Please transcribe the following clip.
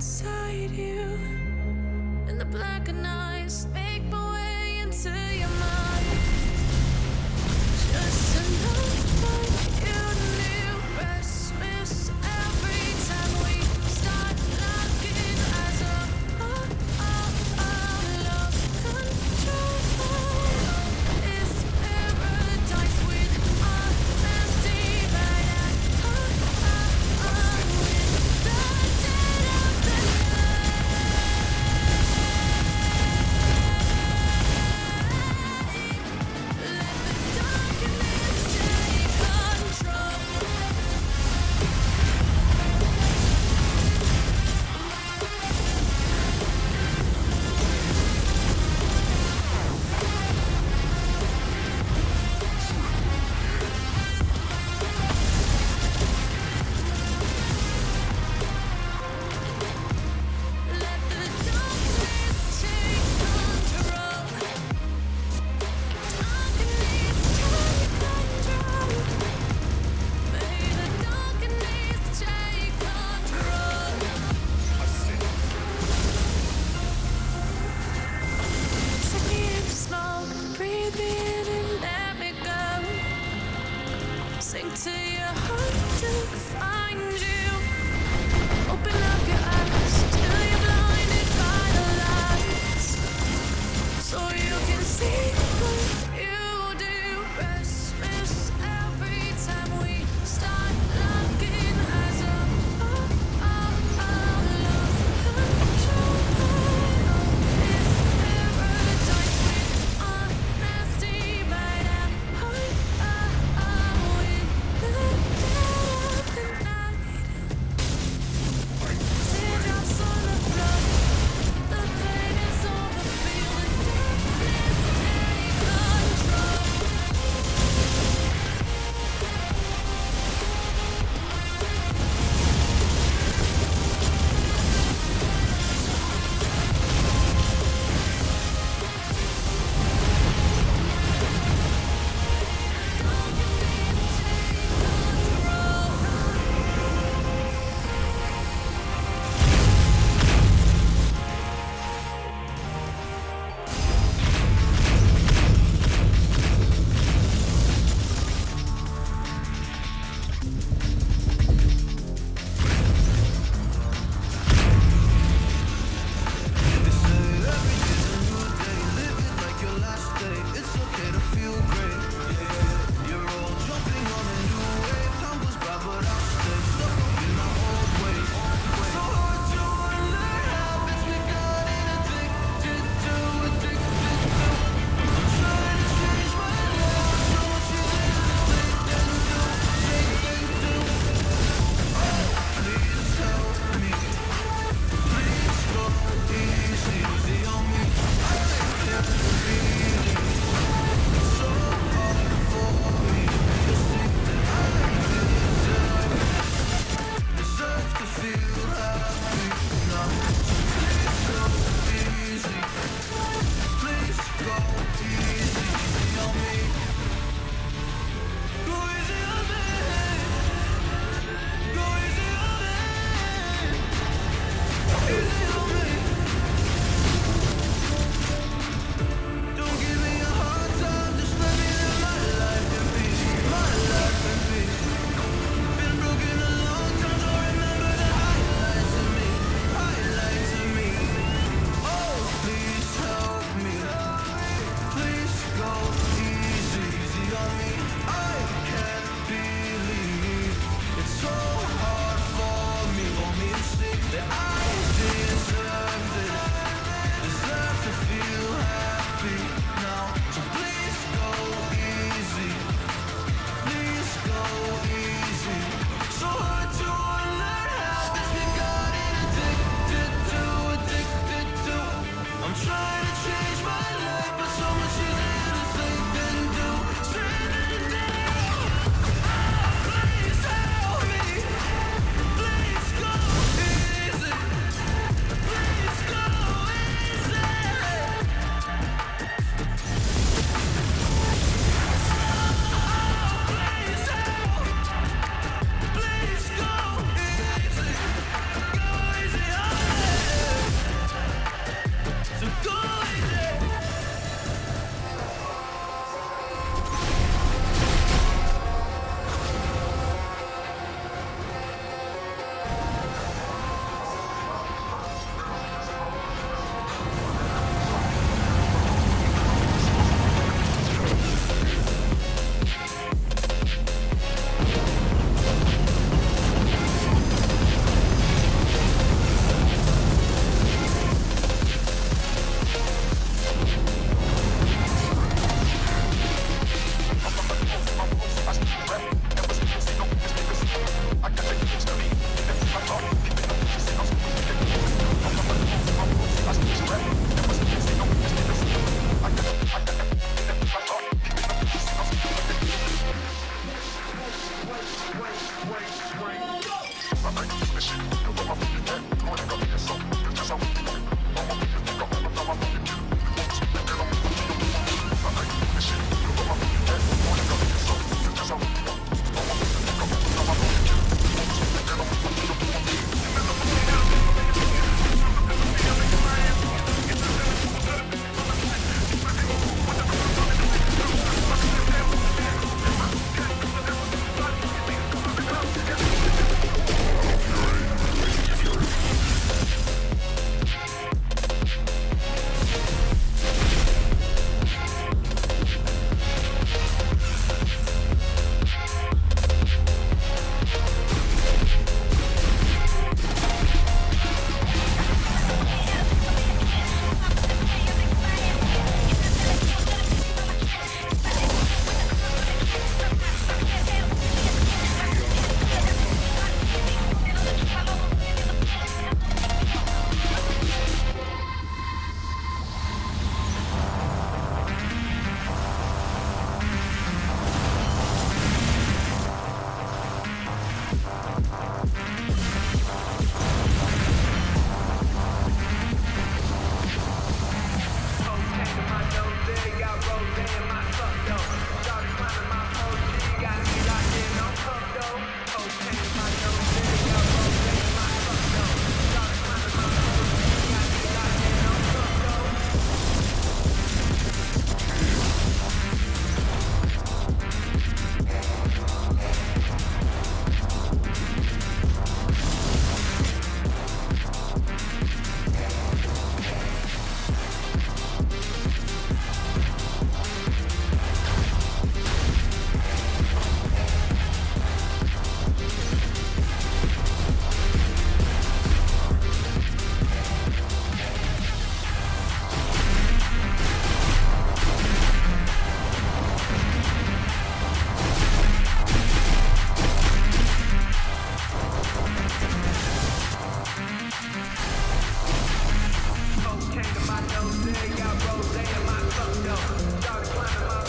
inside you. And the black and ice. my nose, nigga, got rose in my cup, though. Started climbing my